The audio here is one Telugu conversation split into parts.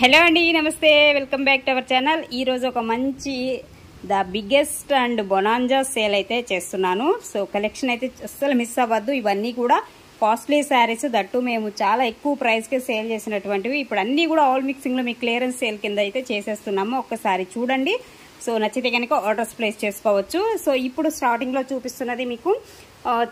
హలో అండి నమస్తే. Welcome back to our channel. ఈరోజు ఒక మంచి the biggest and bonanza sale అయితే చేస్తున్నాను. సో కలెక్షన్ అయితే అస్సలు మిస్ అవ్వద్దు. ఇవన్నీ కూడా కాస్ట్లీ శారీస్ దట్టు మేము చాలా ఎక్కువ ప్రైస్కే సేల్ చేసినటువంటివి. ఇప్పుడు అన్నీ కూడా ఆల్ మిక్సింగ్లో మీ క్లియరెన్స్ సేల్ కింద అయితే చేసేస్తున్నాము. ఒక్కసారి చూడండి. సో నచ్చితే కనుక ఆర్డర్స్ ప్లేస్ చేసుకోవచ్చు. సో ఇప్పుడు స్టార్టింగ్లో చూపిస్తున్నది మీకు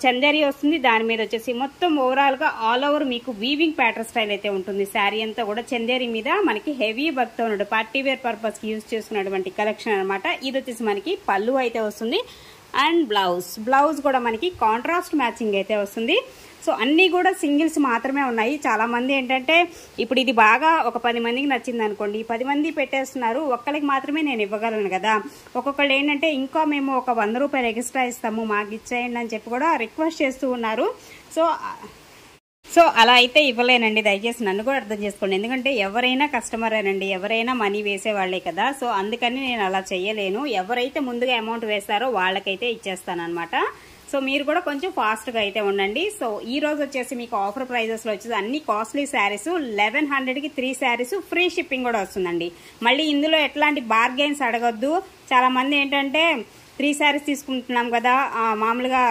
చందేరి వస్తుంది. దాని మీద వచ్చేసి మొత్తం ఓవరాల్గా ఆల్ ఓవర్ మీకు వీవింగ్ ప్యాటర్న్ స్టైల్ అయితే ఉంటుంది. శారీ అంతా కూడా చందేరి మీద మనకి హెవీ వర్క్తో ఉన్నాడు పార్టీ వేర్ పర్పస్కి యూజ్ చేస్తున్నటువంటి కలెక్షన్ అనమాట ఇది వచ్చేసి మనకి పళ్ళు అయితే వస్తుంది. And blouse. బ్లౌజ్ కూడా మనకి కాంట్రాస్ట్ మ్యాచింగ్ అయితే వస్తుంది. సో అన్నీ కూడా సింగిల్స్ మాత్రమే ఉన్నాయి. చాలామంది ఏంటంటే ఇప్పుడు ఇది బాగా ఒక పది మందికి నచ్చింది అనుకోండి పది మంది పెట్టేస్తున్నారు ఒక్కరికి మాత్రమే నేను ఇవ్వగలను కదా. ఒక్కొక్కళ్ళు ఏంటంటే ఇంకా మేము ఒక వంద రూపాయలు ఎక్స్ట్రా ఇస్తాము మాకు ఇచ్చేయండి అని చెప్పి కూడా రిక్వెస్ట్ చేస్తూ ఉన్నారు. సో సో అలా అయితే ఇవ్వలేనండి. దయచేసి నన్ను కూడా అర్థం చేసుకోండి. ఎందుకంటే ఎవరైనా కస్టమరేనండి. ఎవరైనా మనీ వేసేవాళ్ళే కదా. సో అందుకని నేను అలా చెయ్యలేను ఎవరైతే ముందుగా అమౌంట్ వేస్తారో వాళ్ళకైతే ఇచ్చేస్తానమాట సో మీరు కూడా కొంచెం ఫాస్ట్గా అయితే ఉండండి. సో ఈ రోజు వచ్చేసి మీకు ఆఫర్ ప్రైజెస్లో వచ్చేసి అన్ని కాస్ట్లీ శారీస్ లెవెన్ హండ్రెడ్కి త్రీ శారీస్ ఫ్రీ షిప్పింగ్ కూడా వస్తుందండి. మళ్ళీ ఇందులో ఎట్లాంటి బార్గెన్స్ అడగొద్దు. చాలామంది ఏంటంటే త్రీ శారీస్ తీసుకుంటున్నాం కదా మామూలుగా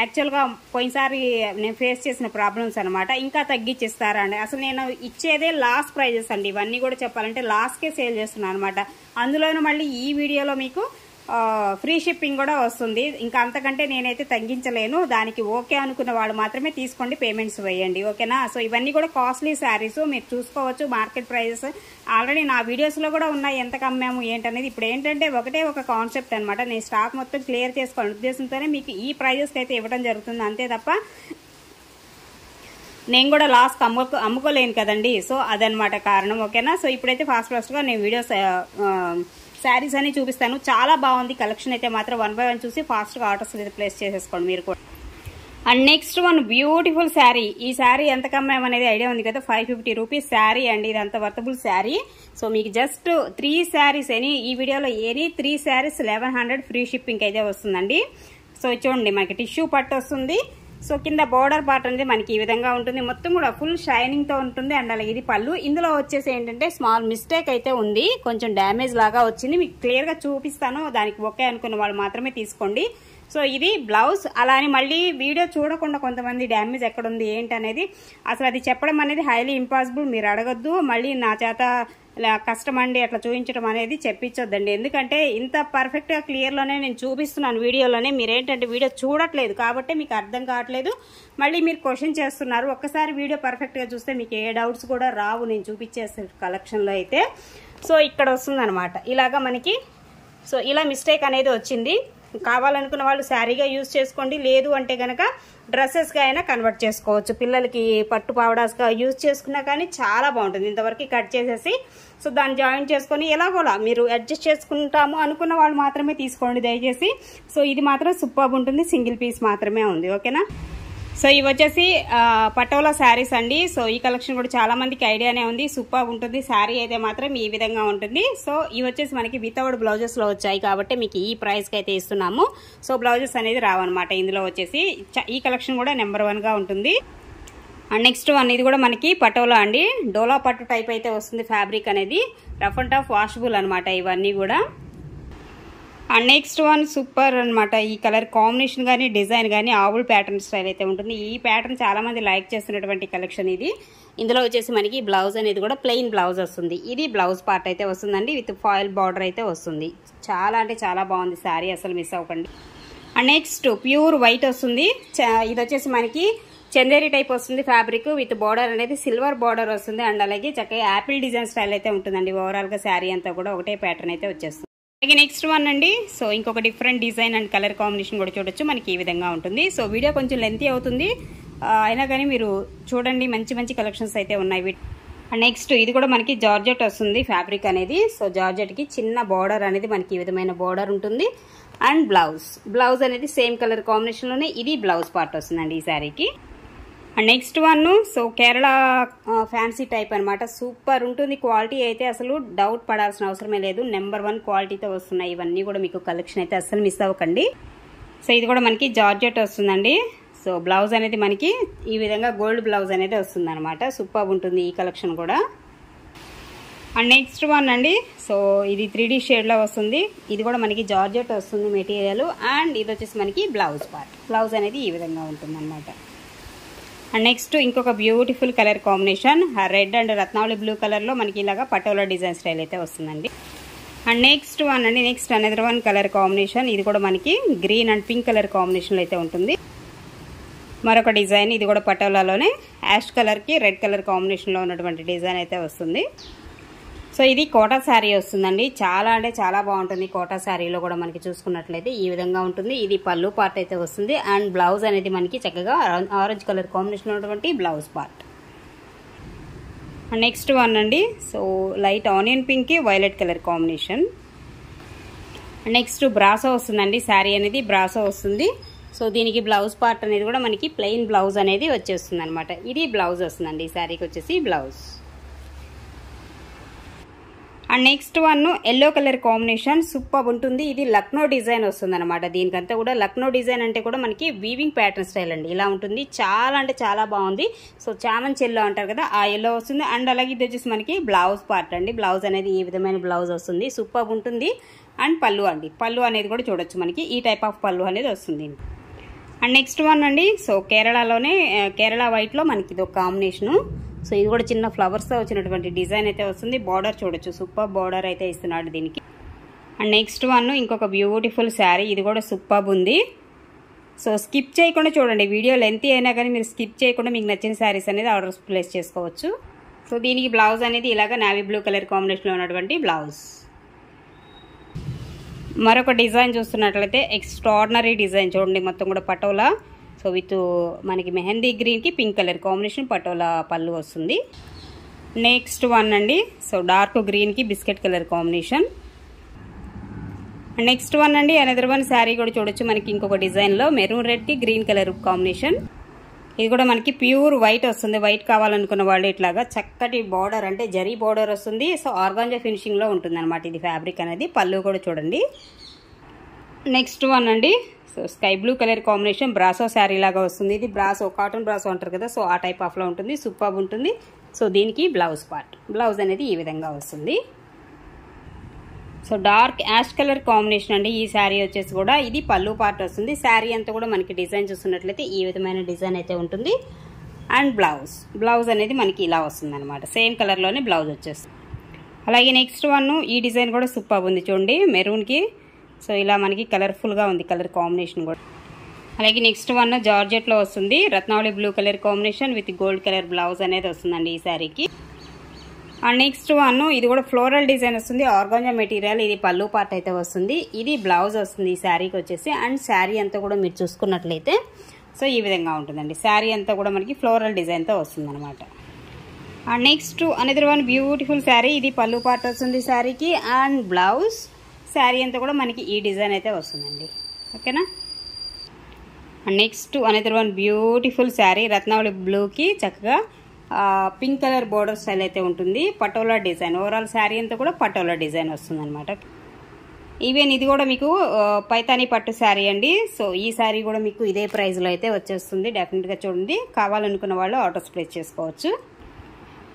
యాక్చువల్గా పోయినసారి నేను ఫేస్ చేసిన ప్రాబ్లమ్స్ అనమాట ఇంకా తగ్గించిస్తారా అండి? అసలు నేను ఇచ్చేదే లాస్ట్ ప్రైజెస్ అండి. ఇవన్నీ కూడా చెప్పాలంటే లాస్ట్కే సేల్ చేస్తున్నాను అనమాట అందులోనూ మళ్ళీ ఈ వీడియోలో మీకు ఫ్రీ షిప్పింగ్ కూడా వస్తుంది. ఇంకా అంతకంటే నేనైతే తగ్గించలేను. దానికి ఓకే అనుకున్న వాళ్ళు మాత్రమే తీసుకోండి పేమెంట్స్ వేయండి. ఓకేనా? సో ఇవన్నీ కూడా కాస్ట్లీ శారీస్ మీరు చూసుకోవచ్చు మార్కెట్ ప్రైజెస్ ఆల్రెడీ నా వీడియోస్లో కూడా ఉన్నాయి ఎంత కమ్మాము ఏంటనేది. ఇప్పుడు ఏంటంటే ఒకటే ఒక కాన్సెప్ట్ అనమాట నేను స్టాక్ మొత్తం క్లియర్ చేసుకోవాలని ఉద్దేశంతోనే మీకు ఈ ప్రైజెస్కి అయితే ఇవ్వడం జరుగుతుంది. అంతే తప్ప నేను కూడా లాస్ట్ అమ్ముకో అమ్ముకోలేను కదండి. సో అదనమాట కారణం. ఓకేనా? సో ఇప్పుడైతే ఫాస్ట్ ఫాస్ట్గా నేను వీడియోస్ శారీస్ అని చూపిస్తాను. చాలా బాగుంది. కలెక్షన్ అయితే మాత్రం వన్ బై వన్ చూసి ఫాస్ట్గా ఆర్డర్స్ అయితే ప్లేస్ చేసేసుకోండి మీరు కూడా. And next one beautiful sari ఈ శారీ ఎంత కమ్మామనేది ఐడియా ఉంది కదా? ఫైవ్ ఫిఫ్టీ రూపీస్ శారీ అండి. ఇది అంత వర్తబుల్ శారీ సో మీకు జస్ట్ త్రీ శారీస్ ఎనీ ఈ వీడియోలో any three saris eleven hundred free shipping అయితే వస్తుందండి. సో చూడండి మనకి టిష్యూ పట్టు వస్తుంది. సో కింద బోర్డర్ పార్ట్ అనేది మనకి ఈ విధంగా ఉంటుంది. మొత్తం కూడా ఫుల్ షైనింగ్తో ఉంటుంది. అండ్ అలాగే ఇది పళ్ళు. ఇందులో వచ్చేసి ఏంటంటే స్మాల్ మిస్టేక్ అయితే ఉంది. కొంచెం డ్యామేజ్ లాగా వచ్చింది. మీకు క్లియర్గా చూపిస్తాను. దానికి ఓకే అనుకున్న వాళ్ళు మాత్రమే తీసుకోండి. సో ఇది బ్లౌజ్. అలా అని మళ్ళీ వీడియో చూడకుండా కొంతమంది డ్యామేజ్ ఎక్కడ ఉంది ఏంటి అనేది అసలు అది చెప్పడం అనేది హైలీ ఇంపాసిబుల్. మీరు అడగద్దు. మళ్ళీ నా చేత ఇలా కష్టం అండి అట్లా చూపించడం అనేది చెప్పించొద్దండి. ఎందుకంటే ఇంత పర్ఫెక్ట్గా క్లియర్లోనే నేను చూపిస్తున్నాను వీడియోలోనే. మీరేంటంటే వీడియో చూడట్లేదు కాబట్టి మీకు అర్థం కావట్లేదు. మళ్ళీ మీరు క్వశ్చన్ చేస్తున్నారు. ఒక్కసారి వీడియో పర్ఫెక్ట్గా చూస్తే మీకు ఏ డౌట్స్ కూడా రావు. నేను చూపించేసే కలెక్షన్లో అయితే. సో ఇక్కడ వస్తుందన్నమాట. ఇలాగా మనకి సో ఇలా మిస్టేక్ అనేది వచ్చింది. కావాలనుకున్న వాళ్ళు శారీగా యూజ్ చేసుకోండి. లేదు అంటే కనుక డ్రెస్సెస్గా అయినా కన్వర్ట్ చేసుకోవచ్చు. పిల్లలకి పట్టు పావడాస్గా యూజ్ చేసుకున్నా కానీ చాలా బాగుంటుంది. ఇంతవరకు కట్ చేసేసి సో దాన్ని జాయిన్ చేసుకొని ఎలాగోలా మీరు అడ్జస్ట్ చేసుకుంటాము అనుకున్న వాళ్ళు మాత్రమే తీసుకోండి దయచేసి. సో ఇది మాత్రం సూపర్ ఉంటుంది. సింగిల్ పీస్ మాత్రమే ఉంది. ఓకేనా? సో ఇవి వచ్చేసి పటోలా శారీస్ అండి. సో ఈ కలెక్షన్ కూడా చాలా మందికి ఐడియానే ఉంది. సూపర్ ఉంటుంది. శారీ అయితే మాత్రం ఈ విధంగా ఉంటుంది. సో ఇవి వచ్చేసి మనకి వితౌట్ బ్లౌజెస్లో వచ్చాయి కాబట్టి మీకు ఈ ప్రైస్కి అయితే ఇస్తున్నాము. సో బ్లౌజెస్ అనేది రావన్నమాట. ఇందులో వచ్చేసి చ- ఈ కలెక్షన్ కూడా నెంబర్ వన్గా ఉంటుంది. అండ్ నెక్స్ట్ వన్ ఇది కూడా మనకి పటోలా అండి. డోలా పట్టు టైప్ అయితే వస్తుంది ఫ్యాబ్రిక్ అనేది. రఫ్ అండ్ టఫ్ వాషబుల్ అనమాట ఇవన్నీ కూడా. అండ్ నెక్స్ట్ వన్ సూపర్ అన్నమాట. ఈ కలర్ కాంబినేషన్ కానీ డిజైన్ కానీ ఆవుల్ ప్యాటర్న్ స్టైల్ అయితే ఉంటుంది. ఈ ప్యాటర్న్ చాలా మంది లైక్ చేస్తున్నటువంటి కలెక్షన్ ఇది. ఇందులో వచ్చేసి మనకి బ్లౌజ్ అనేది కూడా ప్లెయిన్ బ్లౌజ్ వస్తుంది. ఇది బ్లౌజ్ పార్ట్ అయితే వస్తుందండి. విత్ ఫాయిల్ బార్డర్ అయితే వస్తుంది. చాలా అంటే చాలా బాగుంది శారీ అసలు మిస్ అవ్వకండి. అండ్ నెక్స్ట్ ప్యూర్ వైట్ వస్తుంది. చ- ఇది వచ్చేసి మనకి చందేరి టైప్ వస్తుంది ఫ్యాబ్రిక్ విత్ బార్డర్ అనేది సిల్వర్ బార్డర్ వస్తుంది. అండ్ అలాగే చక్కగా యాపిల్ డిజైన్ స్టైల్ అయితే ఉంటుందండి. ఓవరాల్గా శారీ అంతా కూడా ఒకటే ప్యాటర్న్ అయితే వచ్చేస్తుంది. అలాగే నెక్స్ట్ వన్ అండి. సో ఇంకొక different design and colour combination కూడా చూడొచ్చు. మనకి ఈ విధంగా ఉంటుంది. సో వీడియో కొంచెం లెంతీ అవుతుంది. అయినా కానీ మీరు చూడండి. మంచి మంచి కలెక్షన్స్ అయితే ఉన్నాయి. వీటి అండ్ నెక్స్ట్ ఇది కూడా మనకి జార్జెట్ వస్తుంది ఫ్యాబ్రిక్ అనేది. సో జార్జెట్కి చిన్న బార్డర్ అనేది మనకి ఈ విధమైన బార్డర్ ఉంటుంది. అండ్ బ్లౌజ్ బ్లౌజ్ అనేది సేమ్ కలర్ కాంబినేషన్లోనే ఇది బ్లౌజ్ పార్ట్ వస్తుందండి ఈ శారీకి and next one so Kerala fancy type అనమాట సూపర్ ఉంటుంది క్వాలిటీ అయితే అసలు డౌట్ పడాల్సిన అవసరమే లేదు. నెంబర్ వన్ క్వాలిటీతో వస్తున్నాయి. ఇవన్నీ కూడా మీకు కలెక్షన్ అయితే అస్సలు మిస్ అవ్వకండి. సో ఇది కూడా మనకి జార్జెట్ వస్తుందండి. సో బ్లౌజ్ అనేది మనకి ఈ విధంగా గోల్డ్ బ్లౌజ్ అనేది వస్తుంది అనమాట సూపర్ ఉంటుంది ఈ కలెక్షన్ కూడా. అండ్ నెక్స్ట్ వన్ అండి. సో ఇది త్రీ డీ షేడ్లో వస్తుంది. ఇది కూడా మనకి జార్జెట్ వస్తుంది మెటీరియల్. అండ్ ఇది వచ్చేసి మనకి బ్లౌజ్ పార్ట్. బ్లౌజ్ అనేది ఈ విధంగా ఉంటుంది అండ్ నెక్స్ట్ ఇంకొక beautiful colour combination red and Ratnavali blue కలర్లో మనకి ఇలాగా పటోలా డిజైన్ స్టైల్ అయితే వస్తుందండి. అండ్ నెక్స్ట్ వన్ అండి next another one colour combination. ఇది కూడా మనకి గ్రీన్ అండ్ పింక్ కలర్ కాంబినేషన్లో అయితే ఉంటుంది. మరొక డిజైన్ ఇది కూడా పటోలాలోనే యాష్ కలర్కి రెడ్ కలర్ కాంబినేషన్లో ఉన్నటువంటి డిజైన్ అయితే వస్తుంది. సో ఇది కోటా శారీ వస్తుందండి. చాలా అంటే చాలా బాగుంటుంది కోటా శారీలో కూడా మనకి చూసుకున్నట్లయితే ఈ విధంగా ఉంటుంది. ఇది పళ్ళు పార్ట్ అయితే వస్తుంది. అండ్ బ్లౌజ్ అనేది మనకి చక్కగా ఆరెంజ్ కలర్ కాంబినేషన్ ఉన్నటువంటి బ్లౌజ్ పార్ట్. నెక్స్ట్ వన్ అండి. సో లైట్ ఆనియన్ పింక్కి violet colour combination. Next brasso వస్తుందండి. శారీ అనేది బ్రాసో వస్తుంది. సో దీనికి బ్లౌజ్ పార్ట్ అనేది కూడా మనకి ప్లెయిన్ బ్లౌజ్ అనేది వచ్చేస్తుంది అనమాట ఇది బ్లౌజ్ వస్తుందండి. ఈ శారీకి వచ్చేసి blouse. And next one yellow colour combination super ఉంటుంది. ఇది లక్నో డిజైన్ వస్తుంది అనమాట దీనికంతా కూడా లక్నో డిజైన్ అంటే కూడా మనకి వీవింగ్ ప్యాటర్న్ స్టైల్ అండి. ఇలా ఉంటుంది. చాలా అంటే చాలా బాగుంది. సో చామంచి ఎల్లో అంటారు కదా ఆ ఎల్లో వస్తుంది. అండ్ అలాగే ఇది వచ్చేసి మనకి బ్లౌజ్ పార్ట్ అండి. బ్లౌజ్ అనేది ఈ విధమైన బ్లౌజ్ వస్తుంది. సూపర్ ఉంటుంది. అండ్ పళ్ళు అండి. పళ్ళు అనేది కూడా చూడొచ్చు మనకి. ఈ టైప్ ఆఫ్ పళ్ళు అనేది వస్తుంది. అండ్ నెక్స్ట్ వన్ అండి. సో కేరళలోనే కేరళ వైట్లో మనకి ఇది ఒక కాంబినేషను సో ఇది కూడా చిన్న ఫ్లవర్స్తో వచ్చినటువంటి డిజైన్ అయితే వస్తుంది. బార్డర్ చూడొచ్చు. సూపర్ బార్డర్ అయితే ఇస్తున్నాడు దీనికి. అండ్ నెక్స్ట్ వన్ ఇంకొక బ్యూటిఫుల్ శారీ ఇది కూడా సూపర్ ఉంది. సో స్కిప్ చేయకుండా చూడండి. వీడియో లెంత్ అయినా కానీ మీరు స్కిప్ చేయకుండా మీకు నచ్చిన శారీస్ అనేది ఆర్డర్స్ ప్లేస్ చేసుకోవచ్చు. సో దీనికి బ్లౌజ్ అనేది ఇలాగ నావీ బ్లూ కలర్ కాంబినేషన్లో ఉన్నటువంటి బ్లౌజ్ మరొక డిజైన్ చూస్తున్నట్లయితే ఎక్స్ట్రాడినరీ డిజైన్. చూడండి మొత్తం కూడా పటోలా. సో విత్ మనకి మెహందీ గ్రీన్కి పింక్ కలర్ కాంబినేషన్ పటోలా పళ్ళు వస్తుంది. నెక్స్ట్ వన్ అండి. సో డార్క్ గ్రీన్కి biscuit colour combination. Next one అండి అనదర్ వన్ శారీ కూడా చూడొచ్చు. మనకి ఇంకొక డిజైన్లో మెరూన్ రెడ్కి గ్రీన్ కలర్ కాంబినేషన్. ఇది కూడా మనకి ప్యూర్ వైట్ వస్తుంది. వైట్ కావాలనుకున్న వాళ్ళు ఇట్లాగా చక్కటి బార్డర్ అంటే జరీ బార్డర్ వస్తుంది. సో ఆర్గాంజా ఫినిషింగ్లో ఉంటుంది అనమాట ఇది ఫ్యాబ్రిక్ అనేది. పళ్ళు కూడా చూడండి. నెక్స్ట్ వన్ అండి. So sky blue colour combination brasso sari లాగా వస్తుంది. ఇది బ్రాసో కాటన్ బ్రాసో అంటారు కదా సో ఆ టైప్ ఆఫ్లో ఉంటుంది సూపర్ ఉంటుంది. సో దీనికి బ్లౌజ్ పార్ట్ బ్లౌజ్ అనేది ఈ విధంగా వస్తుంది. So dark ash colour combination అండి. ఈ శారీ వచ్చేసి కూడా ఇది పళ్ళు పార్ట్ వస్తుంది. శారీ అంతా కూడా మనకి డిజైన్ చూస్తున్నట్లయితే ఈ విధమైన డిజైన్ అయితే ఉంటుంది. అండ్ బ్లౌజ్ బ్లౌజ్ అనేది మనకి ఇలా వస్తుంది అనమాట సేమ్ కలర్లోనే బ్లౌజ్ వచ్చేస్తుంది. అలాగే నెక్స్ట్ వన్ ఈ డిజైన్ కూడా సూపర్ ఉంది చూడండి. మెరూన్కి సో ఇలా మనకి కలర్ఫుల్గా ఉంది కలర్ కాంబినేషన్ కూడా. అలాగే నెక్స్ట్ వన్ జార్జెట్లో వస్తుంది. Ratnavali blue colour combination with gold colour blouse అనేది వస్తుందండి ఈ శారీకి. అండ్ నెక్స్ట్ వన్ ఇది కూడా ఫ్లోరల్ డిజైన్ వస్తుంది. ఆర్గాంజా మెటీరియల్ ఇది పళ్ళు పార్ట్ అయితే వస్తుంది. ఇది బ్లౌజ్ వస్తుంది ఈ శారీకి వచ్చేసి. అండ్ శారీ అంతా కూడా మీరు చూసుకున్నట్లయితే సో ఈ విధంగా ఉంటుందండి. శారీ అంతా కూడా మనకి ఫ్లోరల్ డిజైన్తో వస్తుంది అనమాట అండ్ నెక్స్ట్ అనేది వన్ బ్యూటిఫుల్ శారీ. ఇది పళ్ళు పార్ట్ వస్తుంది శారీకి. అండ్ బ్లౌజ్ శారీ అంతా కూడా మనకి ఈ డిజైన్ అయితే వస్తుందండి. ఓకేనా? నెక్స్ట్ అనేది వన్ బ్యూటిఫుల్ శారీ రత్నావళి బ్లూకి చక్కగా పింక్ కలర్ బోర్డర్ స్టైల్ అయితే ఉంటుంది. పటోలా డిజైన్ ఓవరాల్ శారీ అంతా కూడా పటోలా డిజైన్ వస్తుంది అనమాట ఈవెన్ ఇది కూడా మీకు పైతానీ పట్టు శారీ అండి. సో ఈ శారీ కూడా మీకు ఇదే ప్రైస్లో అయితే వచ్చేస్తుంది. డెఫినెట్గా చూడండి. కావాలనుకున్న వాళ్ళు ఆర్డర్స్ ప్లేస్ చేసుకోవచ్చు.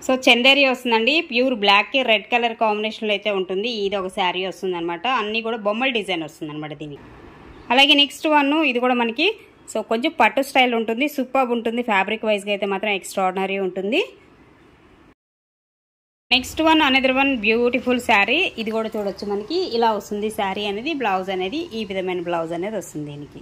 సో చందేరి వస్తుందండి. ప్యూర్ బ్లాక్కి రెడ్ కలర్ కాంబినేషన్లో అయితే ఉంటుంది. ఇది ఒక శారీ వస్తుందనమాట అన్నీ కూడా బొమ్మల డిజైన్ వస్తుందన్నమాట దీనికి. అలాగే నెక్స్ట్ వన్ ఇది కూడా మనకి సో కొంచెం పట్టు స్టైల్ ఉంటుంది. సూపర్ ఉంటుంది. ఫ్యాబ్రిక్ వైజ్గా అయితే మాత్రం ఎక్స్ట్రాడినరీ ఉంటుంది. నెక్స్ట్ వన్ అనేది వన్ బ్యూటిఫుల్ శారీ. ఇది కూడా చూడొచ్చు మనకి. ఇలా వస్తుంది శారీ అనేది బ్లౌజ్ అనేది ఈ విధమైన బ్లౌజ్ అనేది వస్తుంది దీనికి.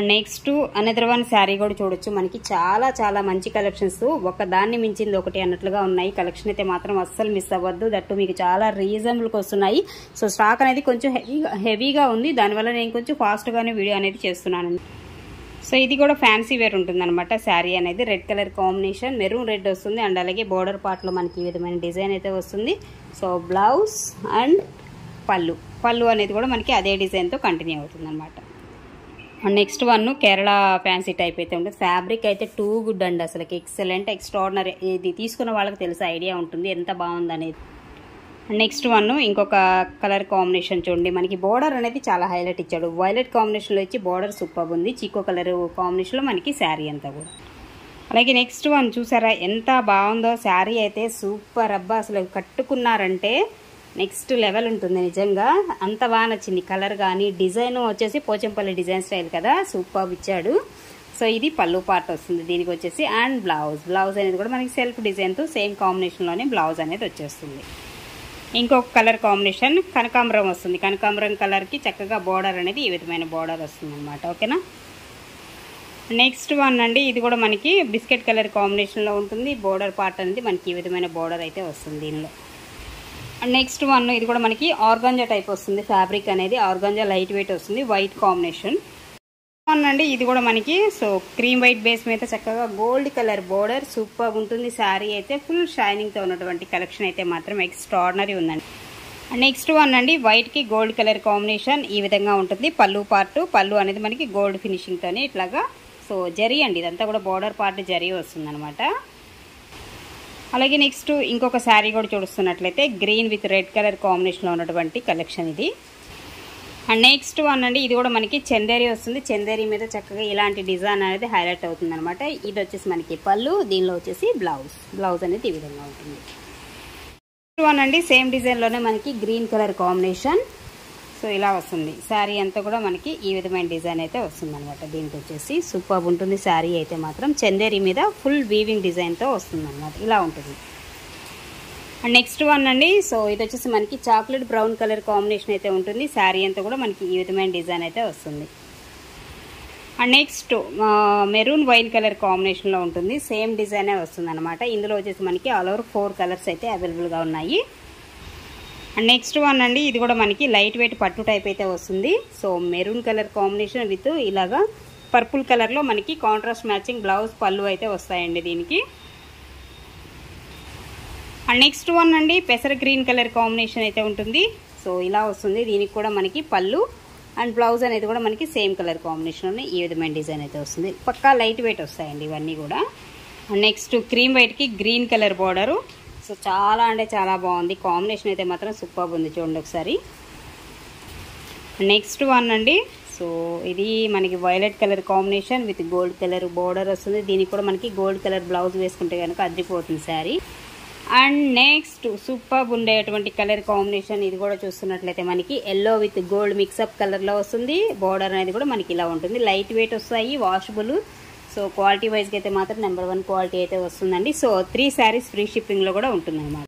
నెక్స్ట్ అనదర్ వన్ శారీ కూడా చూడొచ్చు. మనకి చాలా చాలా మంచి కలెక్షన్స్. ఒక దాన్ని మించింది ఒకటి అన్నట్లుగా ఉన్నాయి. కలెక్షన్ అయితే మాత్రం అస్సలు మిస్ అవ్వద్దు. దట్టు మీకు చాలా రీజనబుల్కి వస్తున్నాయి. సో స్టాక్ అనేది కొంచెం హెవీగా హెవీగా ఉంది. దానివల్ల నేను కొంచెం ఫాస్ట్గానే వీడియో అనేది చేస్తున్నాను. సో ఇది కూడా ఫ్యాన్సీ వేర్ ఉంటుంది అనమాట శారీ అనేది. Red colour combination maroon red వస్తుంది. అండ్ అలాగే బోర్డర్ పార్ట్లో మనకి ఈ విధమైన డిజైన్ అయితే వస్తుంది. సో బ్లౌజ్ అండ్ పళ్ళు. పళ్ళు అనేది కూడా మనకి అదే డిజైన్తో కంటిన్యూ అవుతుంది అనమాట next one Kerala fancy type అయితే ఉంటుంది. ఫ్యాబ్రిక్ అయితే టూ గుడ్ అండి అసలు ఎక్సలెంట్ ఎక్స్ట్రాడినరీ ఇది తీసుకున్న వాళ్ళకి తెలిసే ఐడియా ఉంటుంది. ఎంత బాగుందనేది నెక్స్ట్ వన్ ఇంకొక కలర్ కాంబినేషన్ చూడండి. మనకి బోర్డర్ అనేది చాలా హైలైట్ ఇచ్చాడు. వైలెట్ కాంబినేషన్లో ఇచ్చి బోర్డర్ సూపర్ ఉంది. చీకో కలర్ కాంబినేషన్లో మనకి శారీ అంతా కూడా. అలాగే నెక్స్ట్ వన్ చూసారా? ఎంత బాగుందో శారీ అయితే సూపర్ అబ్బా. అసలు కట్టుకున్నారంటే నెక్స్ట్ లెవెల్ ఉంటుంది నిజంగా. అంత బాగా నచ్చింది. కలర్ కానీ డిజైన్ వచ్చేసి పోచంపల్లి డిజైన్ స్టైల్ కదా. సూపర్ ఇచ్చాడు. సో ఇది పళ్ళు పార్ట్ వస్తుంది. దీనికి వచ్చేసి అండ్ బ్లౌజ్. బ్లౌజ్ అనేది కూడా మనకి సెల్ఫ్ డిజైన్తో సేమ్ కాంబినేషన్లోనే బ్లౌజ్ అనేది వచ్చేస్తుంది. ఇంకొక కలర్ కాంబినేషన్ కనకాంబరం వస్తుంది. కనకాంబరం కలర్కి చక్కగా బోర్డర్ అనేది ఈ విధమైన బోర్డర్ వస్తుంది అనమాట ఓకేనా? నెక్స్ట్ వన్ అండి. ఇది కూడా మనకి బిస్కెట్ కలర్ కాంబినేషన్లో ఉంటుంది. బోర్డర్ పార్ట్ అనేది మనకి ఈ విధమైన బోర్డర్ అయితే వస్తుంది దీనిలో నెక్స్ట్ వన్ ఇది కూడా మనకి ఆర్గాంజా టైప్ వస్తుంది. ఫ్యాబ్రిక్ అనేది ఆర్గాంజా లైట్ వెయిట్ వస్తుంది. వైట్ కాంబినేషన్ వన్ అండి ఇది కూడా మనకి సో క్రీమ్ వైట్ బేస్ మీద చక్కగా గోల్డ్ కలర్ బోర్డర్ సూపర్ ఉంటుంది. శారీ అయితే ఫుల్ షైనింగ్తో ఉన్నటువంటి కలెక్షన్ అయితే మాత్రం ఎక్స్ట్రాడినరీ ఉందండి. నెక్స్ట్ వన్ అండి వైట్కి గోల్డ్ కలర్ కాంబినేషన్ ఈ విధంగా ఉంటుంది. పళ్ళు పార్ట్ పళ్ళు అనేది మనకి గోల్డ్ ఫినిషింగ్తోనే ఇట్లాగా సో జరీ అండి. ఇదంతా కూడా బోర్డర్ పార్ట్ జరీ వస్తుందనమాట అలాగే నెక్స్ట్ ఇంకొక శారీ కూడా చూస్తున్నట్లయితే గ్రీన్ విత్ రెడ్ కలర్ కాంబినేషన్లో ఉన్నటువంటి కలెక్షన్ ఇది. అండ్ నెక్స్ట్ వన్ అండి ఇది కూడా మనకి చందేరి వస్తుంది. చందేరి మీద చక్కగా ఇలాంటి డిజైన్ అనేది హైలైట్ అవుతుంది అనమాట ఇది వచ్చేసి మనకి పళ్ళు దీనిలో వచ్చేసి బ్లౌజ్ బ్లౌజ్ అనేది ఈ విధంగా ఉంటుంది. నెక్స్ట్ వన్ అండి సేమ్ డిజైన్లోనే మనకి గ్రీన్ కలర్ కాంబినేషన్ సో ఇలా వస్తుంది. శారీ అంతా కూడా మనకి ఈ విధమైన డిజైన్ అయితే వస్తుంది అనమాట దీనికి వచ్చేసి సూపర్ ఉంటుంది. శారీ అయితే మాత్రం చందేరి మీద ఫుల్ వీవింగ్ డిజైన్తో వస్తుంది అనమాట ఇలా ఉంటుంది. అండ్ నెక్స్ట్ వన్ అండి. సో ఇది వచ్చేసి మనకి చాక్లెట్ బ్రౌన్ కలర్ కాంబినేషన్ అయితే ఉంటుంది. శారీ అంతా కూడా మనకి ఈ విధమైన డిజైన్ అయితే వస్తుంది. And next maroon wine colour కాంబినేషన్లో ఉంటుంది. సేమ్ డిజైనే వస్తుంది అనమాట ఇందులో వచ్చేసి మనకి ఆల్ ఓవర్ ఫోర్ కలర్స్ అయితే అవైలబుల్గా ఉన్నాయి. అండ్ నెక్స్ట్ వన్ అండి ఇది కూడా మనకి లైట్ వెయిట్ పట్టు టైప్ అయితే వస్తుంది. So maroon colour combination with ఇలాగా పర్పుల్ కలర్లో మనకి కాంట్రాస్ట్ మ్యాచింగ్ బ్లౌజ్ పళ్ళు అయితే వస్తాయండి దీనికి. అండ్ నెక్స్ట్ వన్ అండి పెసర గ్రీన్ కలర్ కాంబినేషన్ అయితే ఉంటుంది. సో ఇలా వస్తుంది. దీనికి కూడా మనకి పళ్ళు అండ్ బ్లౌజ్ అనేది కూడా మనకి సేమ్ కలర్ కాంబినేషన్లోనే ఈ విధమైన డిజైన్ అయితే వస్తుంది. పక్కా లైట్ వెయిట్ వస్తాయండి ఇవన్నీ కూడా. అండ్ నెక్స్ట్ క్రీమ్ వైట్కి గ్రీన్ కలర్ బార్డరు సో చాలా అంటే చాలా బాగుంది. కాంబినేషన్ అయితే మాత్రం సూపర్ ఉంది చూడండి ఒకసారి. నెక్స్ట్ వన్ అండి. సో ఇది మనకి violet colour combination with gold colour border వస్తుంది. దీనికి కూడా మనకి గోల్డ్ కలర్ బ్లౌజ్ వేసుకుంటే కనుక అద్దిపోతుంది శారీ అండ్ నెక్స్ట్ సూపర్ ఉండేటువంటి కలర్ కాంబినేషన్ ఇది కూడా చూస్తున్నట్లయితే మనకి ఎల్లో విత్ గోల్డ్ మిక్సప్ కలర్లో వస్తుంది. బోర్డర్ అనేది కూడా మనకి ఇలా ఉంటుంది. లైట్ వెయిట్ వస్తాయి వాషబుల్ సో క్వాలిటీ వైజ్గా అయితే మాత్రం నెంబర్ వన్ క్వాలిటీ అయితే వస్తుందండి. సో త్రీ శారీస్ ఫ్రీ షిప్పింగ్లో కూడా ఉంటుందన్నమాట.